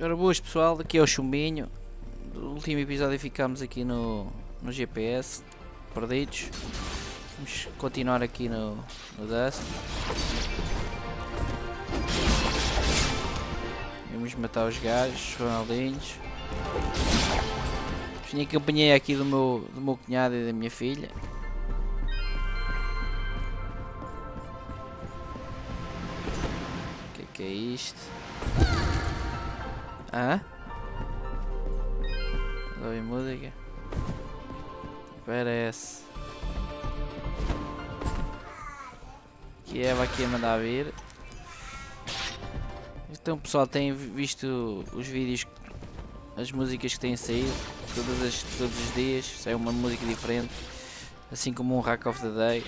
Ora boas pessoal, aqui é o Chumbinho. No último episódio ficámos aqui no, no GPS, perdidos. Vamos continuar aqui no, no Dust. Vamos matar os gajos, os Ronaldinhos. Em companhia aqui do meu, do meu cunhado e da minha filha. O que é que é isto? Hã? Ouve música? Parece. Que aqui a mandar vir. Então pessoal tem visto os vídeos, as músicas que têm saído todas as, todos os dias, sai uma música diferente, assim como um Hack of the Day.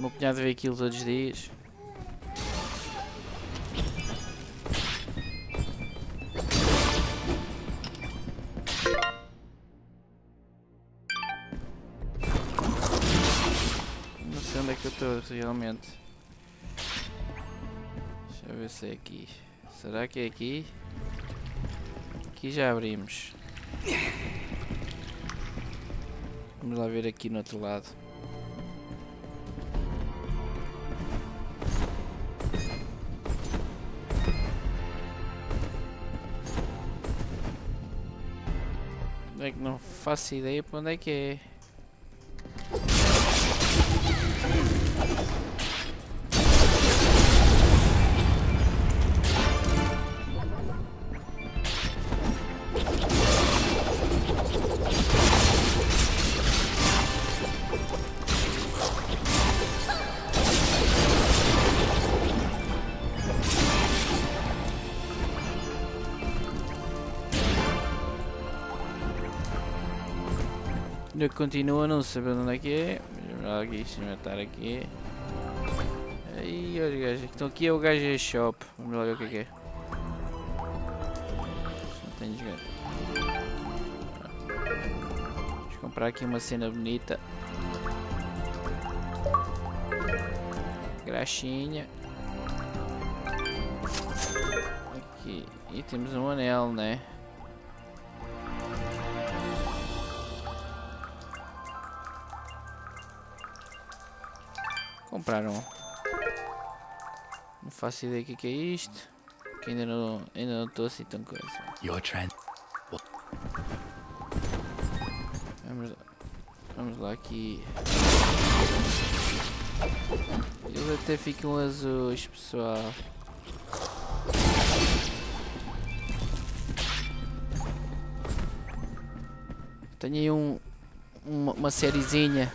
O meu cunhado vê aquilo todos os dias. Não sei onde é que eu estou realmente. Deixa eu ver se é aqui. Será que é aqui? Aqui já abrimos. Vamos lá ver aqui no outro lado. É que não faço ideia para onde é que é. Ainda continua não saber onde é que é. Lá aqui experimentar aqui. Aí os gajos. Então aqui é o gajo é shop. Vamos lá ver o que é que é. Não desgaste. Vamos comprar aqui uma cena bonita. Graxinha. Aqui. E temos um anel, né? Compraram. Não faço ideia do que, que é isto. Que ainda não ainda não estou assim tão coisa. Your trend. Vamos lá. Vamos lá aqui. Eles até ficam azuis, pessoal. Tenho aí um, uma, uma sériezinha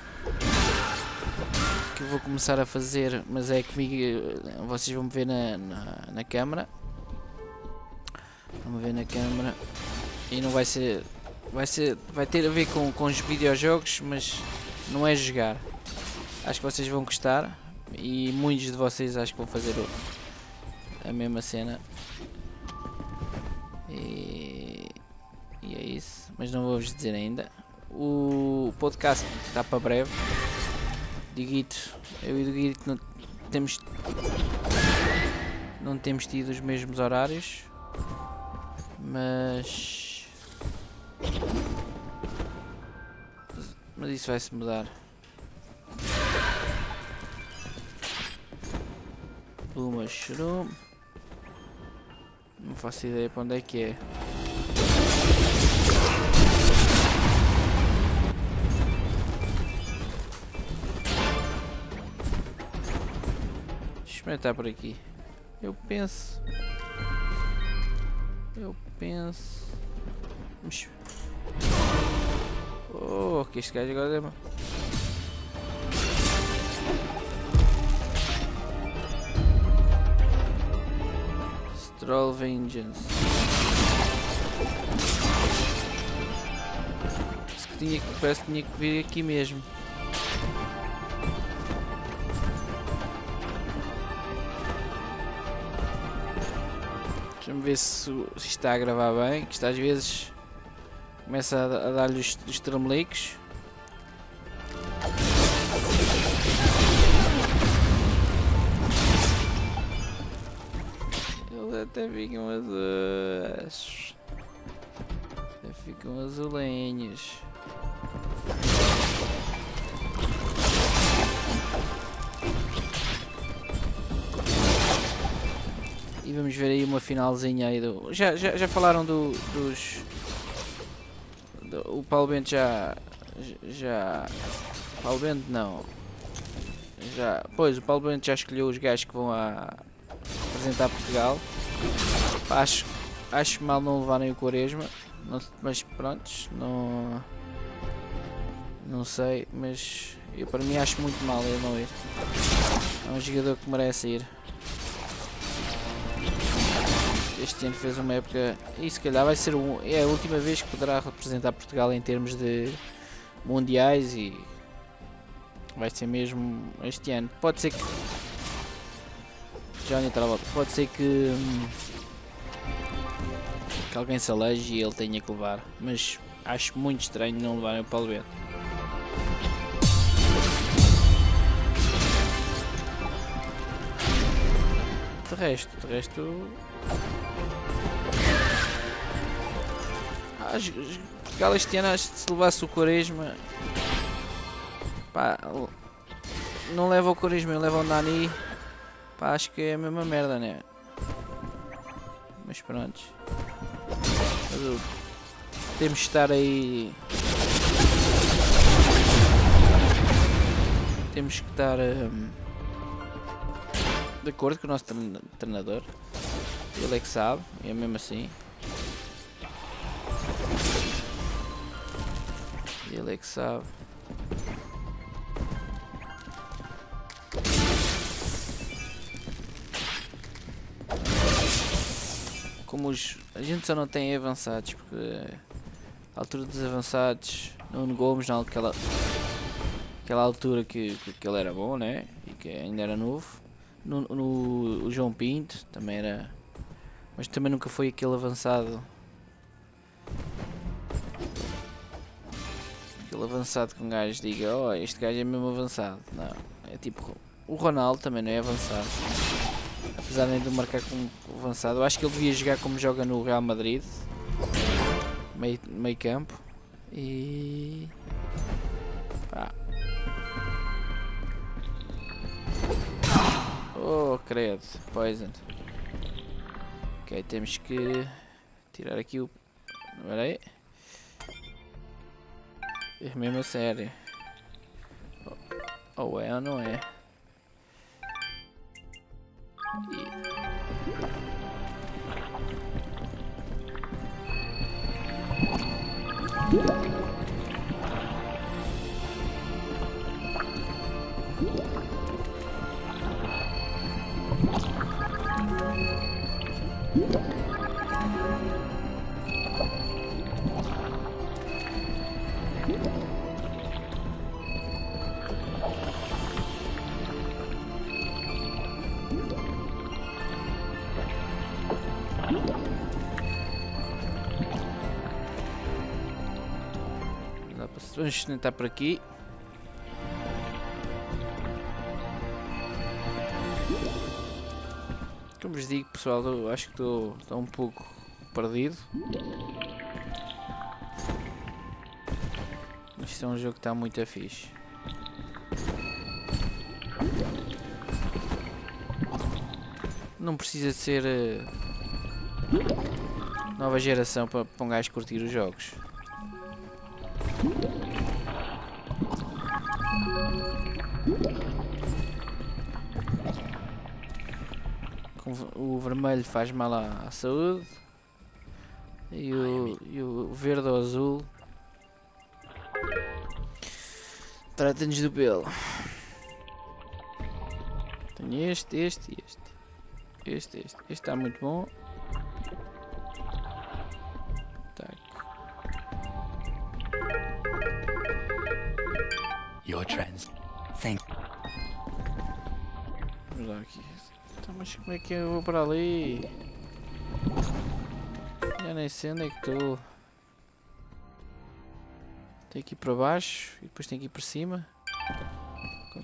que eu vou começar a fazer, mas é comigo, eh, vocês vão me ver na, na, na câmara. Vamos ver na câmara. E não vai ser, vai ser, vai ter a ver com, com os videojogos, mas não é jogar. Acho que vocês vão gostar e muitos de vocês acho que vão fazer o, a mesma cena. E, e é isso, mas não vou vos dizer ainda. O podcast está para breve. Diguito, eu e o Diguito não temos não temos tido os mesmos horários, mas mas isso vai se mudar. O mushroom. Não faço ideia para onde é que é. Experimentar por aqui. Eu penso. Eu penso. Vamos. Oh, que este gajo agora é. Stroll Vengeance. Parece que tinha, parece que tinha que vir aqui mesmo. ver se, se está a gravar bem, que isto às vezes começa a, a dar-lhe os, os tremelicos. Eles até ficam eh, azuis. Até ficam azulinhos. E vamos ver aí uma finalzinha aí do. Já, já, já falaram do, dos. Do, o Paulo Bento já. Já. Paulo Bento não. Já. Pois, o Paulo Bento já escolheu os gajos que vão a representar Portugal. Acho, acho mal não levarem o Quaresma. Não, mas prontos, não. Não sei, mas eu para mim acho muito mal ele não ir. É um jogador que merece ir este ano fez uma época e se calhar vai ser um, é a última vez que poderá representar Portugal em termos de mundiais e vai ser mesmo este ano. Pode ser que Johnny Travolta, pode ser que, que alguém se aleje e ele tenha que levar, mas acho muito estranho não levarem o Paulo Bento. De resto, de resto Portugal este ano se levasse o Quaresma pá, não leva o Quaresma, leva o Nani pá, acho que é a mesma merda né? Mas pronto. Temos de estar aí. Temos que estar um, de acordo com o nosso treinador ele é que sabe, é mesmo assim Ele é que sabe. Como os. A gente só não tem avançados porque a altura dos avançados Nuno Gomes naquela aquela altura que, que, que, ele era bom né? E que ainda era novo. No, no o João Pinto também era. Mas também nunca foi aquele avançado aquele avançado que um gajo diga, oh, este gajo é mesmo avançado. Não, é tipo, o Ronaldo também não é avançado. Apesar de marcar como avançado, eu acho que ele devia jogar como joga no Real Madrid. Meio, meio campo. E... Pá. Oh, credo. Poison. Ok, temos que tirar aqui o... Espera aí. É mesmo sério. Ou é ou não é? Vamos tentar por aqui. Como vos digo pessoal, eu acho que estou, um pouco perdido. Isto é um jogo que está muito fixe. Não precisa de ser uh, nova geração para, para um gajo curtir os jogos. Vermelho faz mal à, saúde e o, e o verde ou azul trata-nos do pelo. Tenho este, este e este. Este, este. Este está muito bom. Your trends. Thank. Vamos lá aqui. Então, mas como é que eu vou para ali? Já nem sei onde é que estou. Tem que ir para baixo e depois tem que ir para cima.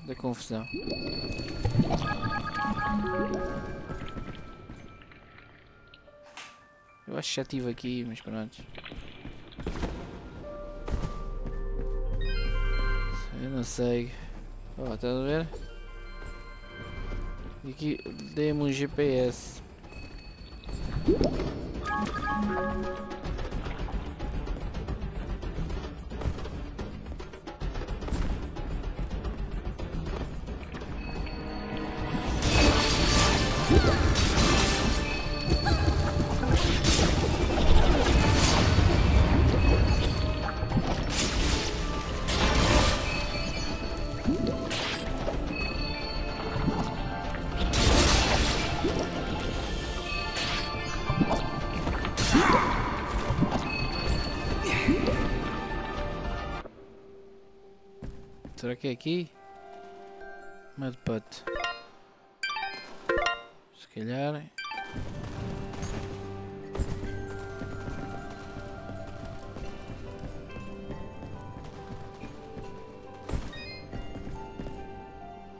Da confusão. Eu acho que já estive aqui, mas pronto. Eu não sei. Oh, estás a ver? Aqui dei-me um GPS. Que aqui? Se calhar.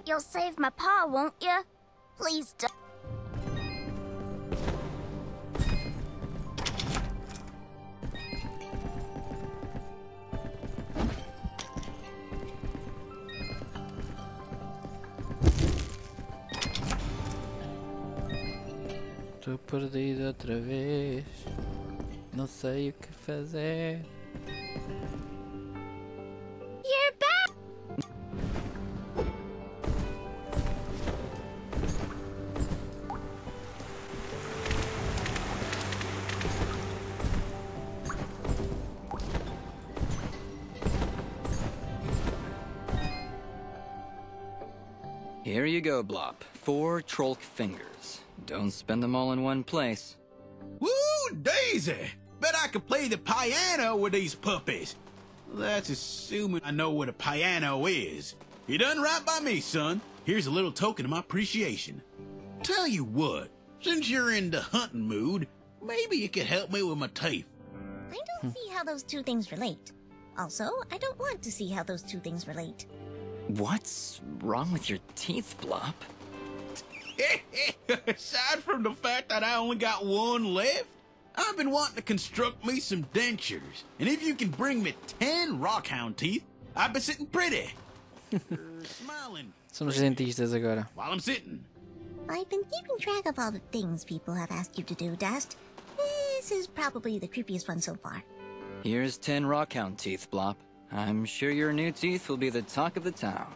You'll save my paw, won't you? Please don't. Perdido outra vez. Não sei o que fazer. You're back! Here you go, Blop. Four Trolk fingers. Don't spend them all in one place. Woo, Daisy! Bet I could play the piano with these puppies. That's assuming I know what a piano is. You done right by me, son. Here's a little token of my appreciation. Tell you what, since you're in the hunting mood, maybe you could help me with my teeth. I don't see how those two things relate. Also, I don't want to see how those two things relate. What's wrong with your teeth, Blop? Aside from the fact that I only got one left, I've been wanting to construct me some dentures. And if you can bring me ten rockhound teeth, I've been sitting pretty. Smiling Somos dentistas agora. while I'm sitting. I've been keeping track of all the things people have asked you to do, Dust. This is probably the creepiest one so far. Here's ten rockhound teeth, Blop. I'm sure your new teeth will be the talk of the town.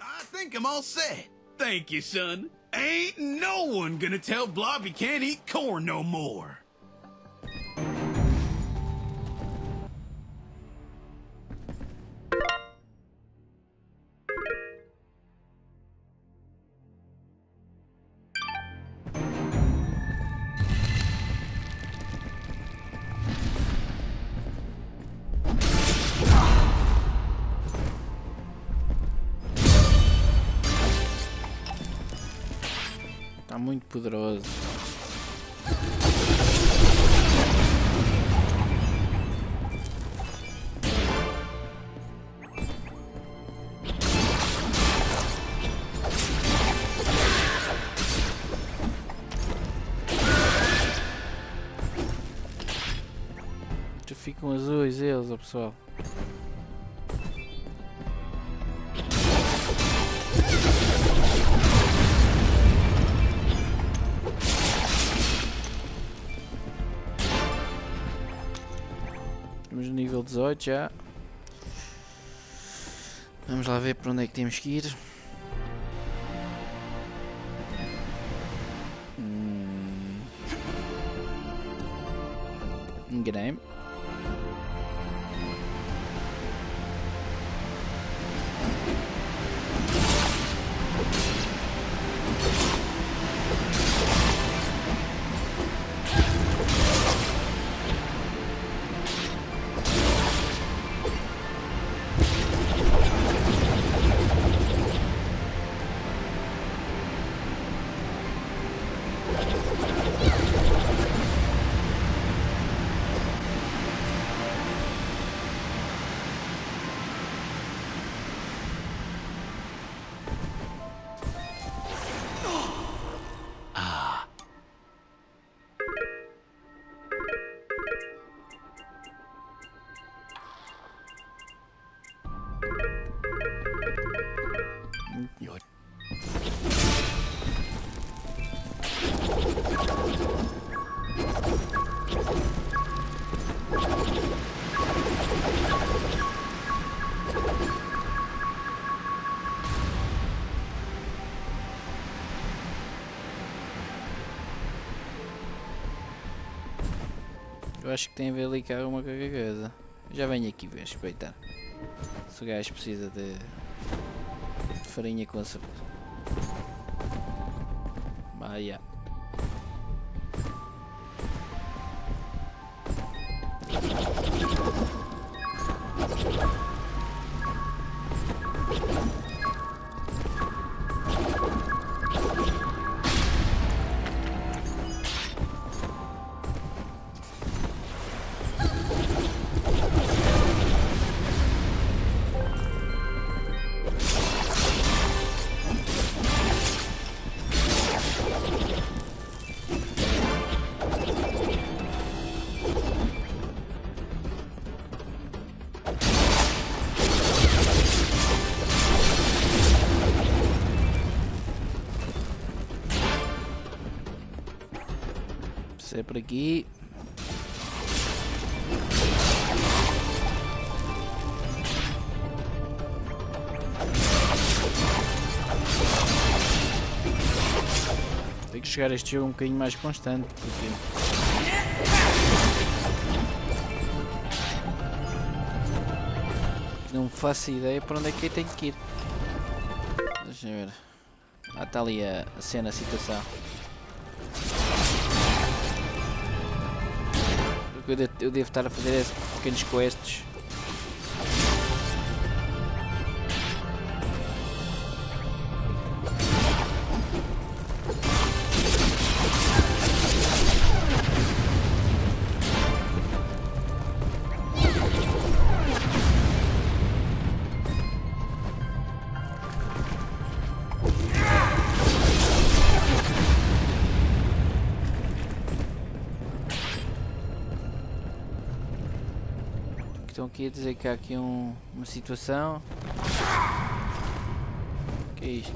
I think I'm all set. Thank you, son. Ain't no one gonna tell Blob he can't eat corn no more. Muito poderoso. Ficam azuis eles, pessoal. Estamos no nível 18 já. Vamos lá ver para onde é que temos que ir. Hum. Enganei-me. Eu acho que tem a ver ali com alguma coisa. Já venho aqui ver, espreitar. Se o gajo precisa de, de farinha com açúcar. Ah, por aqui. Tem que chegar a este jogo um bocadinho mais constante, porque não faço ideia para onde é que eu tenho que ir. Deixa eu ver. Ah, está ali a, cena, a situação. Eu eu devo estar a fazer pequenos quests. Aqui dizer que há aqui um- uma situação. Que é isto?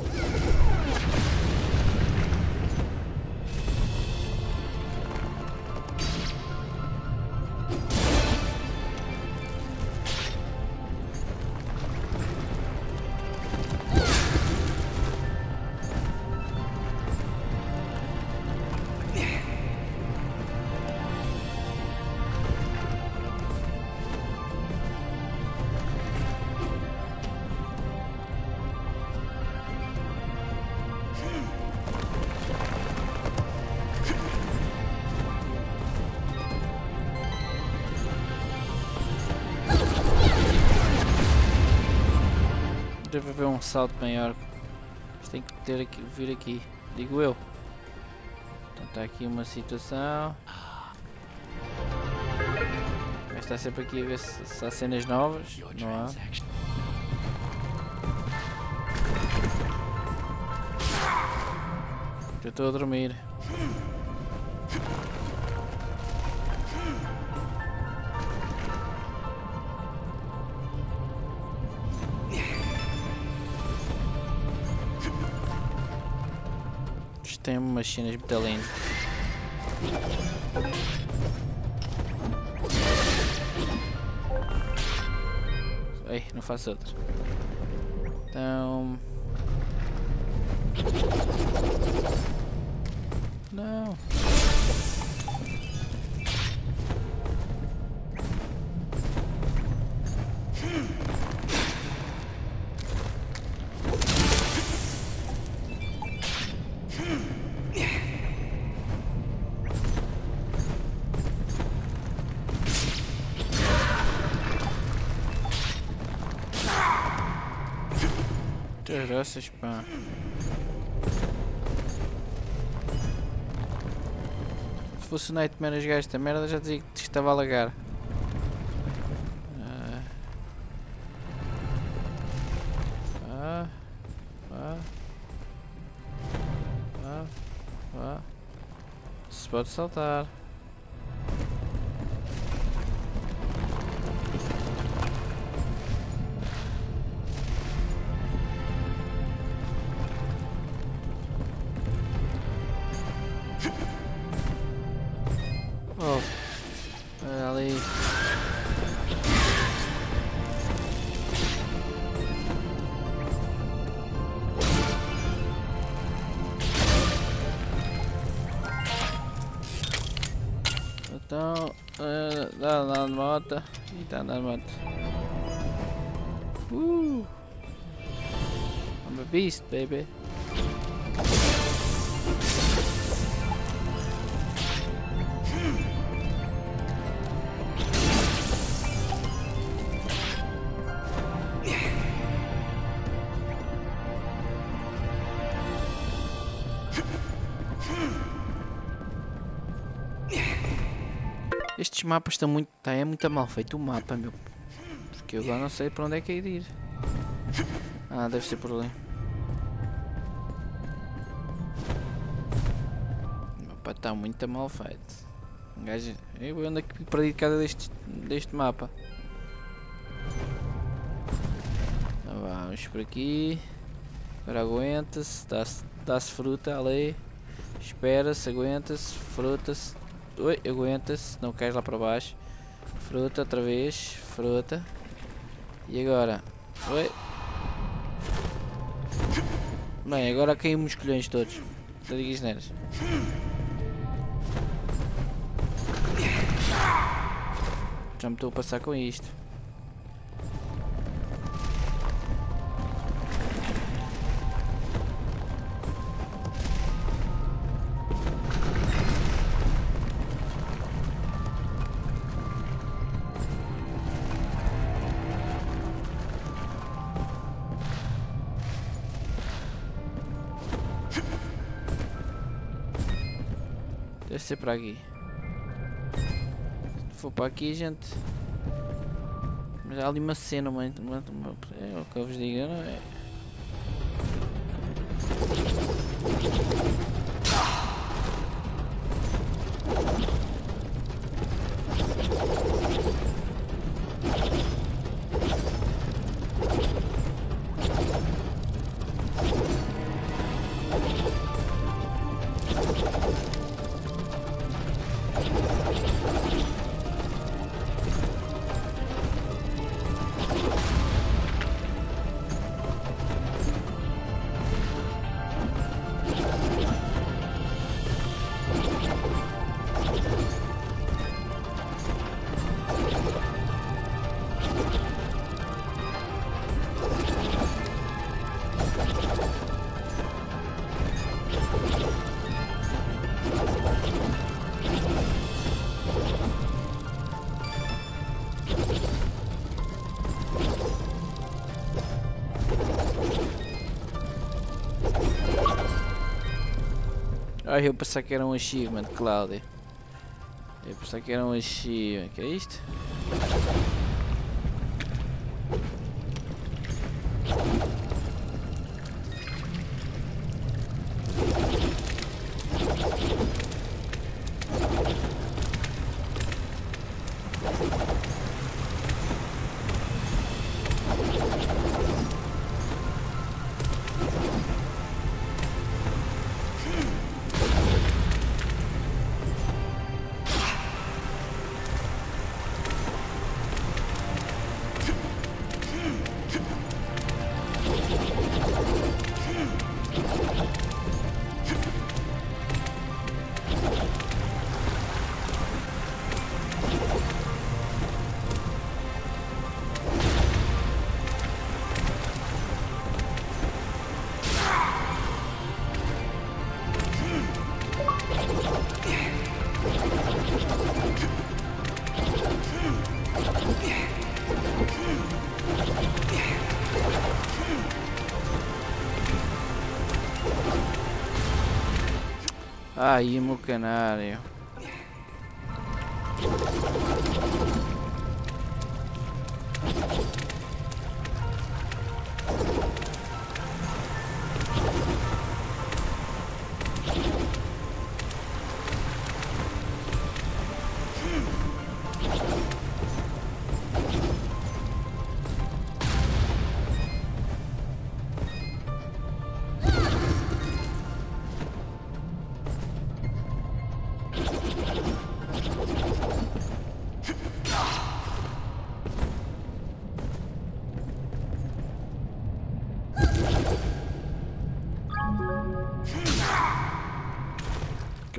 Deve haver um salto maior. Mas tem que ter aqui, vir aqui, digo eu. Então está aqui uma situação. Vai estar sempre aqui a ver se, se há cenas novas. Não há. Eu estou a dormir. Tem umas cenas muito lindas. Ei, não faço outras. Então. Não. Graças, pá. Se fosse o Nightmare a jogar esta merda, já dizia que estava a lagar. Ah. Ah. Ah. Se pode saltar. Então, dá na nota. E dá na I'm a beast, baby. Mapas estão muito. Tá, é muito mal feito o mapa, meu. Porque eu agora não sei para onde é que é de ir. Ah, deve ser por ali. O mapa está muito mal feito. Um gajo. Eu ando aqui perdido cada deste, deste mapa. Então vamos por aqui. Agora aguenta-se. Dá-se dá fruta ali. Espera-se, aguenta-se, fruta-se. Oi, aguenta-se, não cais lá para baixo. Fruta outra vez, fruta. E agora? Oi. Bem, agora caímos os colhões todos. Tadigues neras. Já me estou a passar com isto. Deve ser para aqui. Se for para aqui, gente. Mas há ali uma cena, uma, é o que eu vos digo, não é? Ah, eu pensava que era um achievement, Cláudia. Eu pensava que era um achievement. Que é isto? Caímos canario.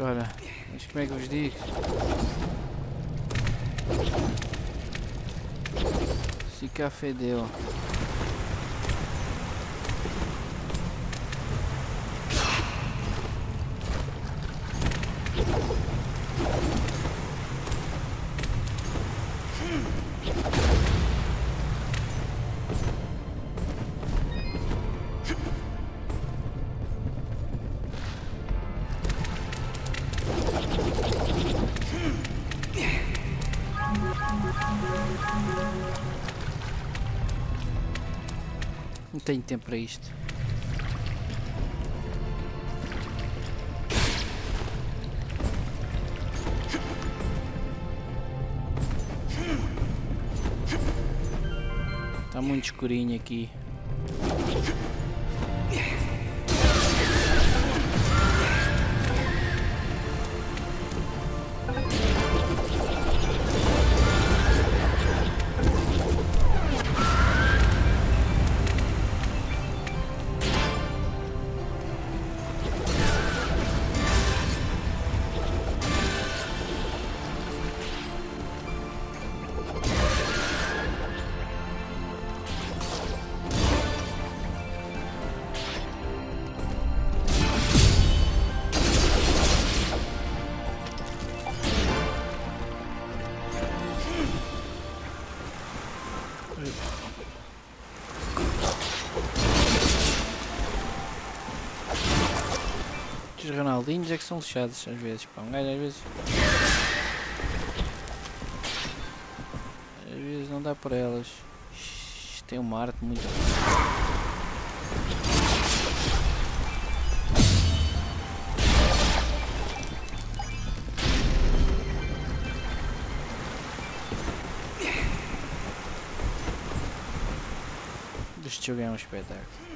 olha. Mas como é que vos digo? Se café fedeu. Tempo para isto. Está muito escurinho aqui. Ronaldinhos é que são lixados às vezes, pá. Um gajo às vezes. Às vezes não dá por elas. Tem uma arte muito. Este jogo é um espetáculo.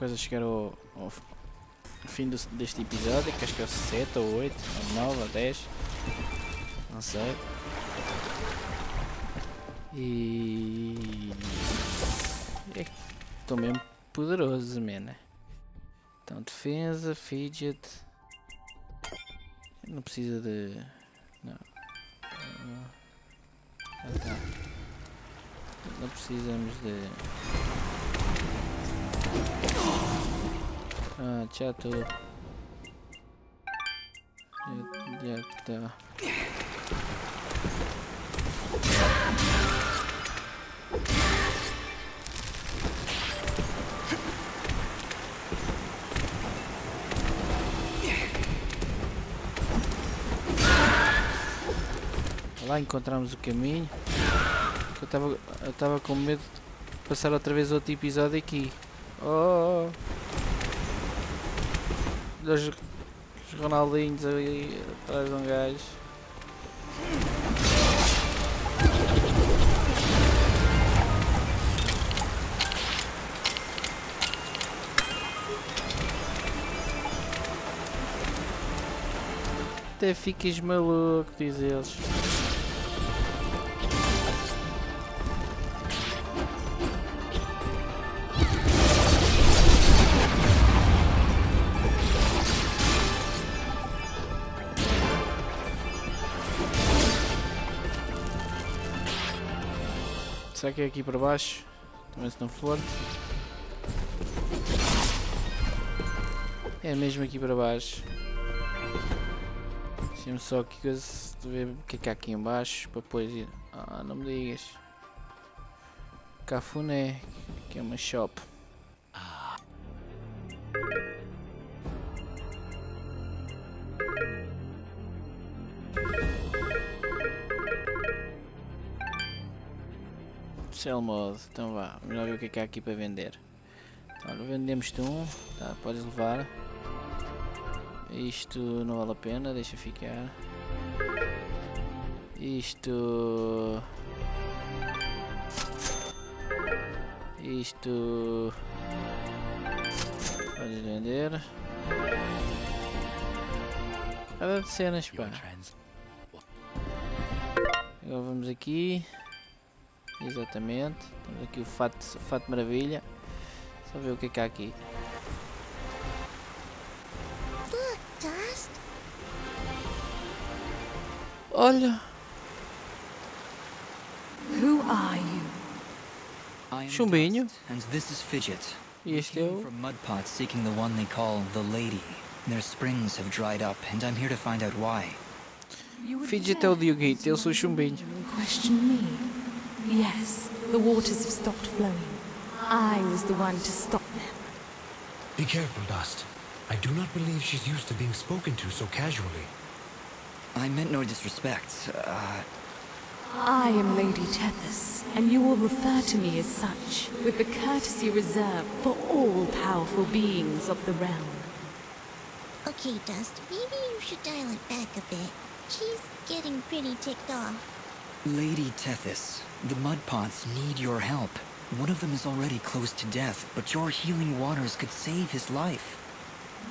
A chegar ao, ao fim do- deste episódio, que acho que é o 7 ou 8, ou 9 ou 10. Não sei. E. É estou mesmo poderoso, man. Então, defesa, fidget. Não precisa de. Não. Ah, tá. Não precisamos de. Ah, já estou. Já, já tá. Lá encontramos o caminho. Eu estava com medo de passar outra vez outro episódio aqui. Oh! Dois os Ronaldinhos ali atrás de um gajo. Até ficas maluco, diz eles. Será que é aqui para baixo? Também se não for. É mesmo aqui para baixo. Deixa-me só aqui ver o que é que há aqui em baixo para depois ir. Ah, não me digas. Cafuné, que é uma shop. Sell mode, então vá, lá ver o que é que há aqui para vender. Então, vendemos-te um, tá, podes levar. Isto não vale a pena, deixa ficar. Isto. Isto. Podes vender. Cada de cenas, pá. Agora vamos aqui. Exatamente. Temos aqui o fato, o fato maravilha. Só ver o que é que há aqui. Olha, Who are you? Chumbinho. And this is Fidget. e este é o. from Mudpot seeking the one they call the Lady. Their springs have dried up, and I'm here to find out why. Fidget é o Dioguito, eu sou o Chumbinho. Question me? Yes, the waters have stopped flowing. I was the one to stop them. Be careful, Dust. I do not believe she's used to being spoken to so casually. I meant no disrespect. Uh, I am Lady Tethys, and you will refer to me as such, with the courtesy reserved for all powerful beings of the realm. Okay, Dust, maybe you should dial it back a bit. She's getting pretty ticked off. Lady Tethys, the Mudpots need your help. One of them is already close to death, but your healing waters could save his life.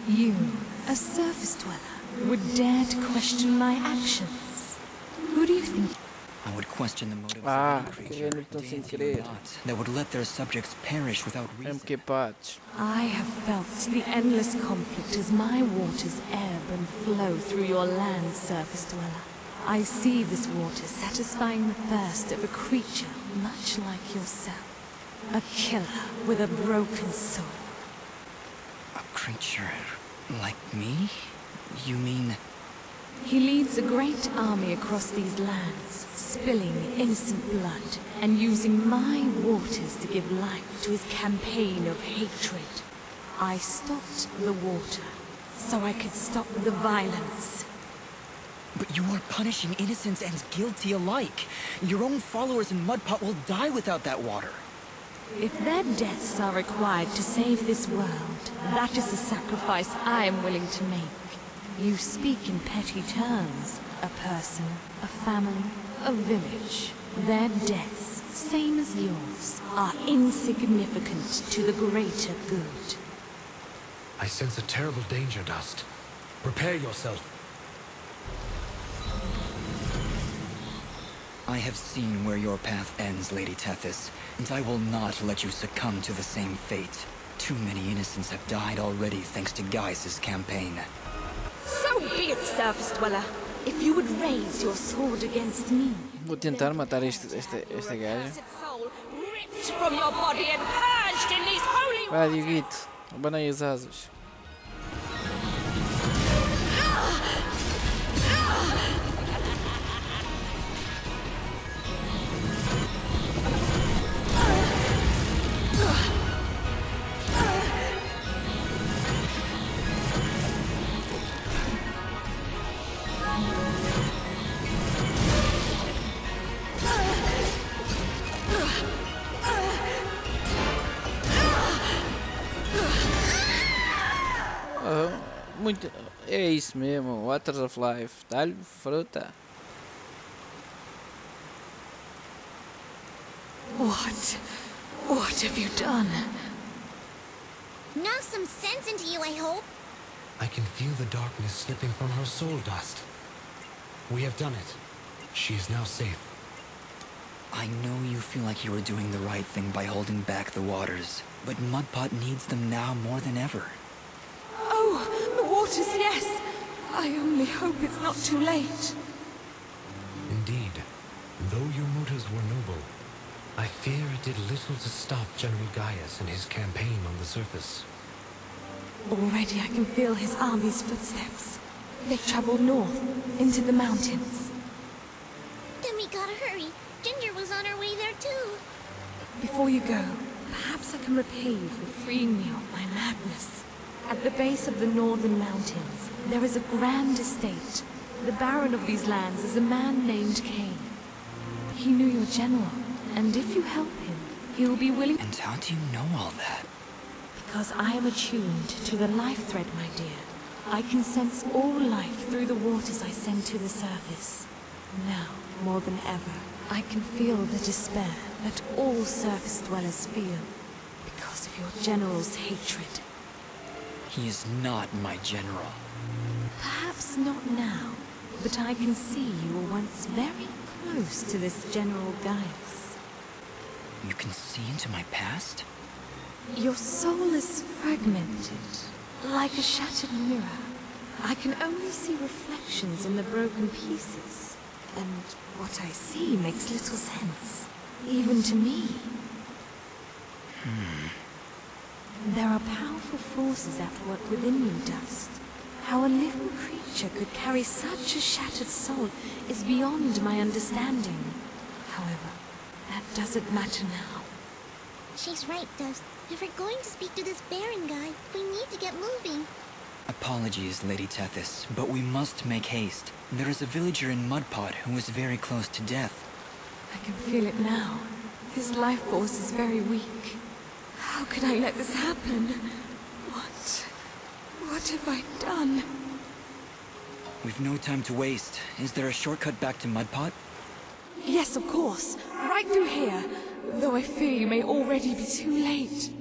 You, a surface dweller, would dare to question my actions? Who do you think I would question the motives Ah, of any creature, ele não sem deity or not, that would let their subjects perish without reason. I have felt the endless conflict as my waters ebb and flow through your land, surface dweller. I see this water satisfying the thirst of a creature much like yourself. A killer with a broken soul. A creature like me? You mean... He leads a great army across these lands, spilling innocent blood and using my waters to give life to his campaign of hatred. I stopped the water so I could stop the violence. But you are punishing innocents and guilty alike. Your own followers in Mudpot will die without that water. If their deaths are required to save this world, that is a sacrifice I am willing to make. You speak in petty terms. A person, a family, a village. Their deaths, same as yours, are insignificant to the greater good. I sense a terrible danger, Dust. Prepare yourself. I have seen where your path ends, Lady Tethys, and I will not let you succumb to the same fate. Too many innocents have died already thanks to Gaius' campaign. So be it, surface dweller. If you would raise your sword against me, Vou tentar matar este, esta, esta gaja. soul ripped from your body and purged in these holy Vai, Dioguito. Abanei as asas. Isso mesmo. Waters of Life. Dá-lhe fruta. What? What have you done? Knock some sense into you, I hope. I can feel the darkness slipping from her soul, Dust. We have done it. She is now safe. I know you feel like you were doing the right thing by holding back the waters, but Mudpot needs them now more than ever. Oh, the waters, yes. I only hope it's not too late. Indeed, though your motives were noble, I fear it did little to stop General Gaius and his campaign on the surface. Already I can feel his army's footsteps. They've traveled north, into the mountains. Then we gotta hurry. Ginger was on her way there too. Before you go, perhaps I can repay you for freeing me of my madness. At the base of the northern mountains, there is a grand estate. The baron of these lands is a man named Cain. He knew your general, and if you help him, he will be willing... And how do you know all that? Because I am attuned to the life thread, my dear. I can sense all life through the waters I send to the surface. Now, more than ever, I can feel the despair that all surface dwellers feel because of your general's hatred. He is not my general. Perhaps not now, but I can see you were once very close to this General Gaius. You can see into my past? Your soul is fragmented, like a shattered mirror. I can only see reflections in the broken pieces. and what I see makes little sense, even to me. Hmm. There are powerful forces at work within you, Dust. How a living creature could carry such a shattered soul is beyond my understanding. However, that doesn't matter now. She's right, Dust. If we're going to speak to this Baron guy, we need to get moving. Apologies, Lady Tethys, but we must make haste. There is a villager in Mudpot who is very close to death. I can feel it now. His life force is very weak. How could I let this happen? What... what have I done? We've no time to waste. Is there a shortcut back to Mudpot? Yes, of course. Right through here. Though I fear you may already be too late.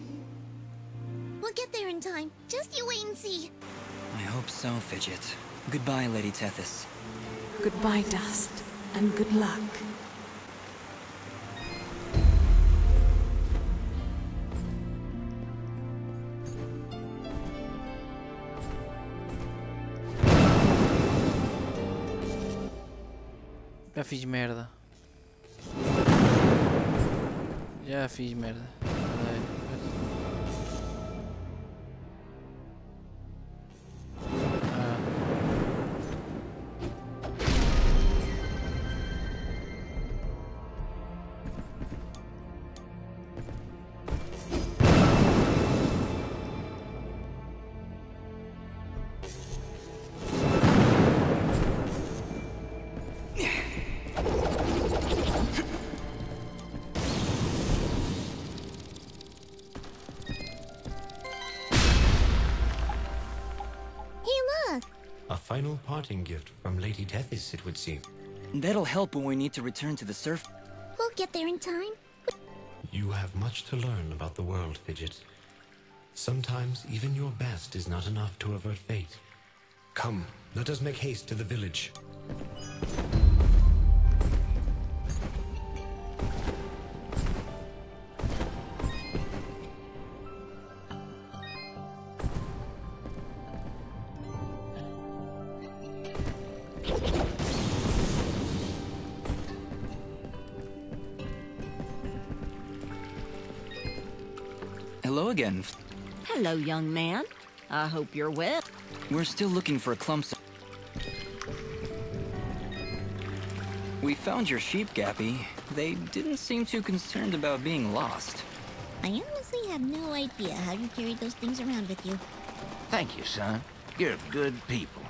We'll get there in time. Just you wait and see. I hope so, Fidget. Goodbye, Lady Tethys. Goodbye, Dust, and good luck. Já fiz merda. Já fiz merda. Parting gift from Lady Tethys, it would seem. That'll help when we need to return to the surf. We'll get there in time. You have much to learn about the world, Fidget. Sometimes even your best is not enough to avert fate. Come, let us make haste to the village. Hello, young man. I hope you're well. We're still looking for a clump. We found your sheep, Gappy. They didn't seem too concerned about being lost. I honestly have no idea how you carried those things around with you. Thank you, son. You're good people.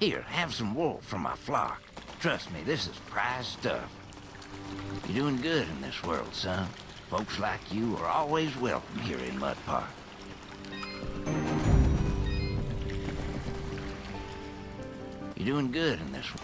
Here, have some wool from my flock. Trust me, this is prize stuff. You're doing good in this world, son. Folks like you are always welcome here in Mud Park. You're doing good in this world.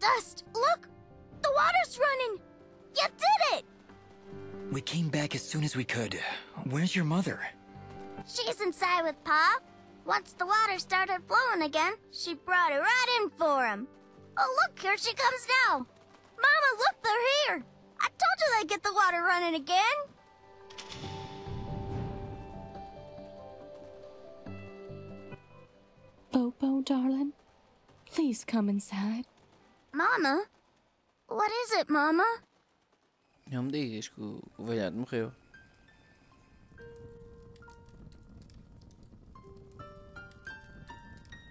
Dust, look! The water's running! You did it! We came back as soon as we could. Where's your mother? She's inside with Pa. Once the water started flowing again, she brought it right in for him. Oh, look, here she comes now. Mama, look, they're here. I told you they'd get the water running again. Bobo, darling, please come inside. Mama? What is it, Mama? Não me digas que o, o velhado morreu.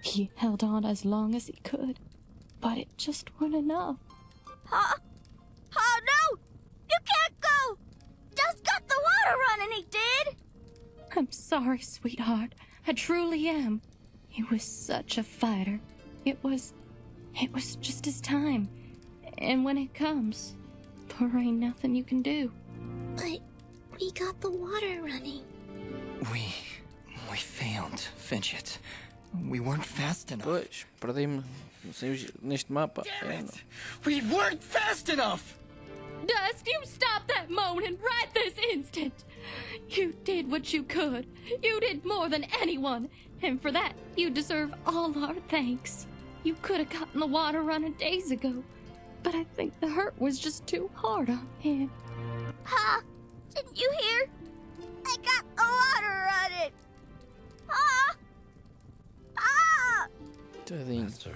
He held on as long as he could, but it just wasn't enough. Huh? Oh, no! You can't go! Just got the water running, he did! I'm sorry, sweetheart. I truly am. He was such a fighter. It was. It was just his time. And when it comes, there ain't nothing you can do. But we got the water running. We. We failed, Fidget. We weren't fast enough. Pois, perdi-me não sei, os- neste mapa. É, não. We weren't fast enough! Dust, you stop that moaning right this instant. You did what you could. You did more than anyone. And for that, you deserve all our thanks. You could have gotten the water running days ago. But I think the hurt was just too hard on him. Pa, didn't you hear? I got a water running. Pa! Pa! Tadinho. Master,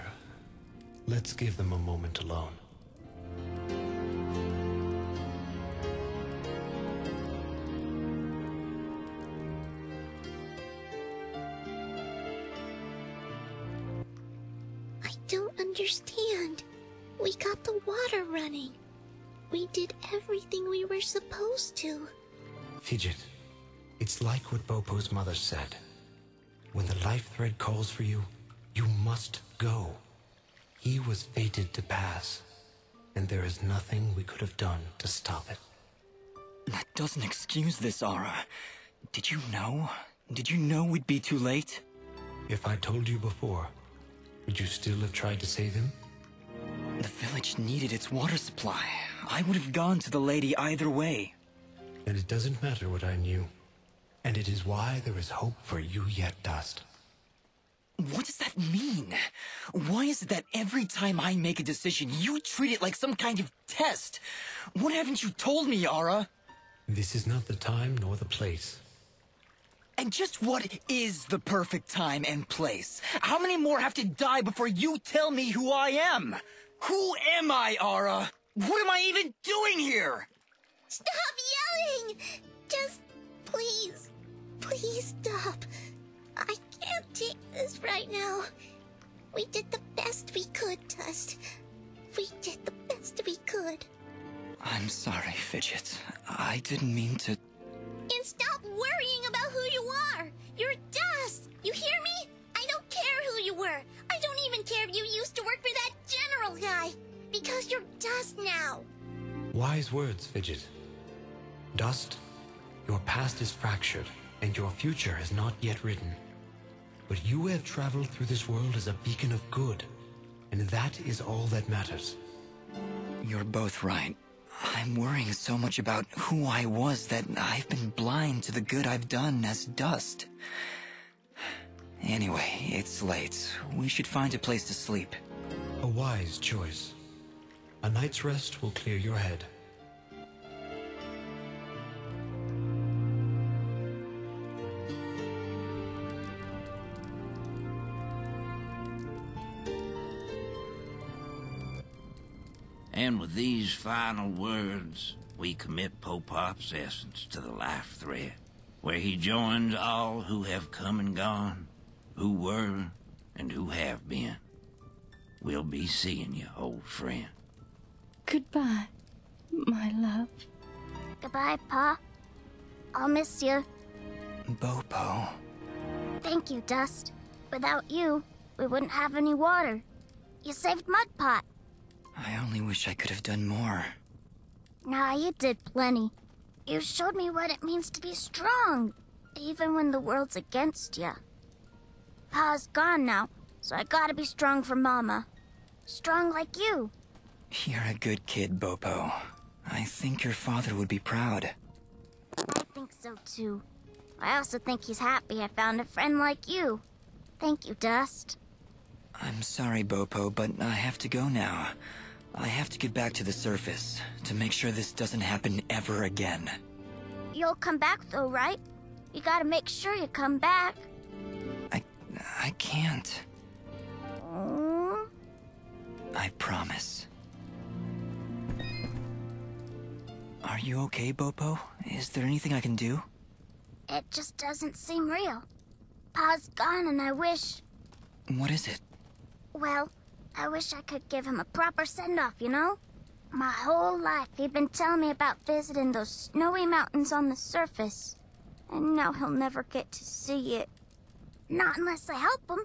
let's give them a moment alone. Running. We did everything we were supposed to. Fidget, it's like what Bopo's mother said. When the life thread calls for you, you must go. He was fated to pass, and there is nothing we could have done to stop it. That doesn't excuse this, Ara. Did you know? Did you know we'd be too late? If I told you before, would you still have tried to save him? The village needed its water supply. I would have gone to the lady either way. And it doesn't matter what I knew. And it is why there is hope for you yet, Dust. What does that mean? Why is it that every time I make a decision, you treat it like some kind of test? What haven't you told me, Ara? This is not the time nor the place. And just what is the perfect time and place? How many more have to die before you tell me who I am? Who am I, Ara? What am I even doing here? Stop yelling! Just please, please stop. I can't take this right now. We did the best we could, Dust. We did the best we could. I'm sorry, Fidget. I didn't mean to. And stop worrying about who you are. You're Dust. You hear me? I don't care who you were. I don't even care if you used to work for that general guy. Because you're Dust now. Wise words, Fidget. Dust, your past is fractured, and your future is not yet written. But you have traveled through this world as a beacon of good, and that is all that matters. You're both right. I'm worrying so much about who I was that I've been blind to the good I've done as dust. Anyway, it's late. We should find a place to sleep. A wise choice. A night's rest will clear your head. And with these final words, we commit Popop's essence to the life thread, where he joins all who have come and gone, who were and who have been. We'll be seeing you, old friend. Goodbye, my love. Goodbye, Pa. I'll miss you. Bopo. Thank you, Dust. Without you, we wouldn't have any water. You saved Mudpot. I only wish I could have done more. Nah, you did plenty. You showed me what it means to be strong, even when the world's against you. Pa's gone now, so I gotta be strong for Mama. Strong like you. You're a good kid, Bopo. I think your father would be proud. I think so too. I also think he's happy I found a friend like you. Thank you, Dust. I'm sorry, Bopo, but I have to go now. I have to get back to the surface to make sure this doesn't happen ever again. You'll come back though, right? You gotta make sure you come back. I I can't. I promise. Are you okay, Bopo? Is there anything I can do? It just doesn't seem real. Pa's gone and I wish... What is it? Well, I wish I could give him a proper send-off, you know? My whole life he'd been telling me about visiting those snowy mountains on the surface. And now he'll never get to see it. Not unless I help him.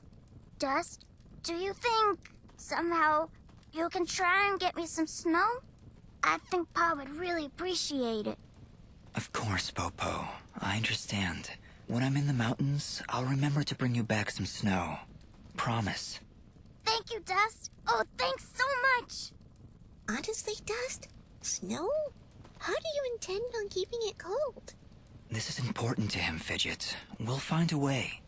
Dust, do you think, somehow, you can try and get me some snow? I think Pa would really appreciate it. Of course, Popo. I understand. When I'm in the mountains, I'll remember to bring you back some snow. Promise. Thank you, Dust. Oh, thanks so much. Honestly, Dust, Snow? How do you intend on keeping it cold? This is important to him, Fidget. We'll find a way.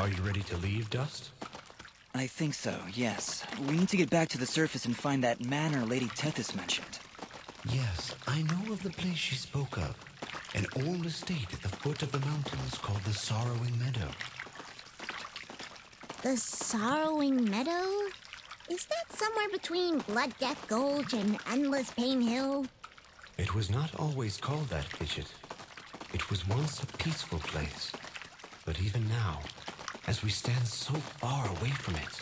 Are you ready to leave, Dust? I think so, yes. We need to get back to the surface and find that manor Lady Tethys mentioned. Yes, I know of the place she spoke of. An old estate at the foot of the mountains called the Sorrowing Meadow. The Sorrowing Meadow? Is that somewhere between Blood Death Gulch and Endless Pain Hill? It was not always called that, Fidget. It was once a peaceful place. But even now, as we stand so far away from it,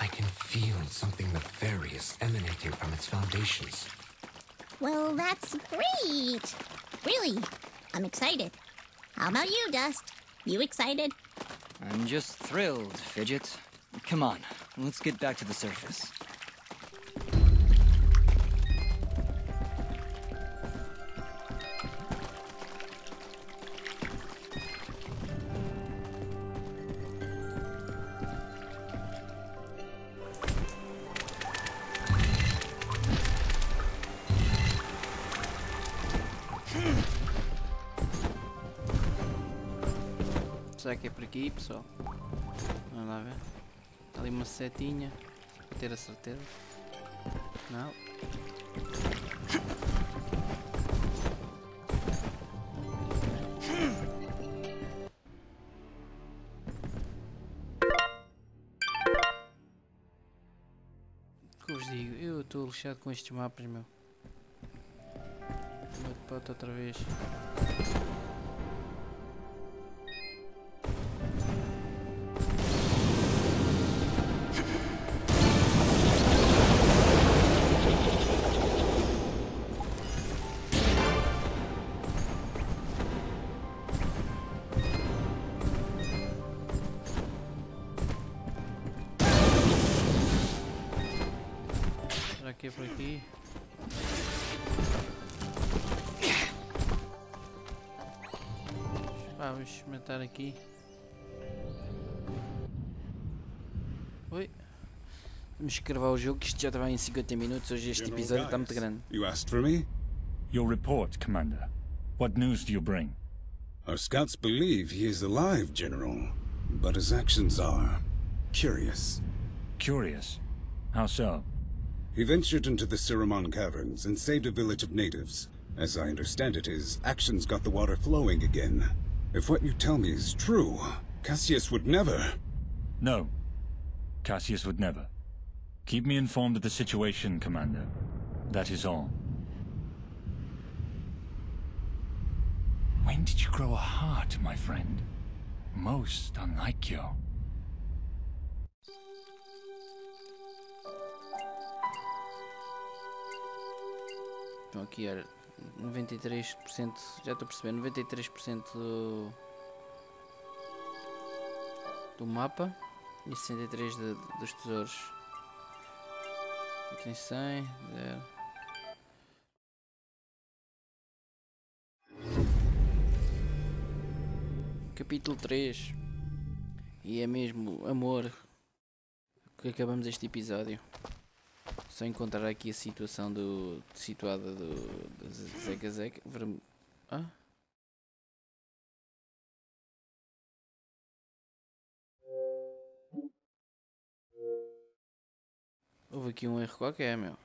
I can feel something nefarious emanating from its foundations. Well, that's great. Really, I'm excited. How about you, Dust? You excited? I'm just thrilled, Fidget. Come on, let's get back to the surface. Aqui, pessoal? Vamos lá ver. Ali uma setinha. Para ter a certeza. Não. Que vos digo? Eu estou lixado com estes mapas, meu. Vou outra vez. Por aqui? Vamos experimentar aqui. Oi. Vamos gravar o jogo, que isto já estava em 50 minutos. Hoje este episódio está muito grande. You asked for me? Your report, Commander. What news do you bring? Our scouts believe he is alive, General. But his actions are curious. Curious. How so? He ventured into the Siramon caverns and saved a village of natives. As I understand it, his actions got the water flowing again. If what you tell me is true, Cassius would never. No. Cassius would never. Keep me informed of the situation, Commander. That is all. When did you grow a heart, my friend? Most unlike you. Então aqui era 93%, já estou a perceber, 93% do, do mapa e 63% de, dos tesouros. Aqui tem 100, 0. Capítulo 3 E é mesmo amor que acabamos este episódio. Só encontrar aqui a situação do situada do, do Zeca Zeca. Ah? Houve aqui um erro qualquer, meu.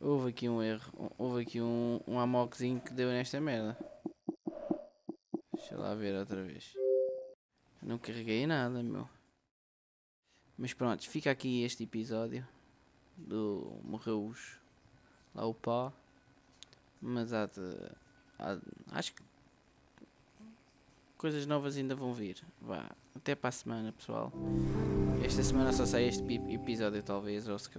Houve aqui um erro. Houve aqui um, um amokzinho que deu nesta merda. Deixa lá ver outra vez. Não carreguei nada, meu. Mas pronto, fica aqui este episódio do Morreus lá o pó. Mas há de, há de- acho que coisas novas ainda vão vir. Vá, até para a semana, pessoal. Esta semana só sai este pi- episódio, talvez, ou se calhar.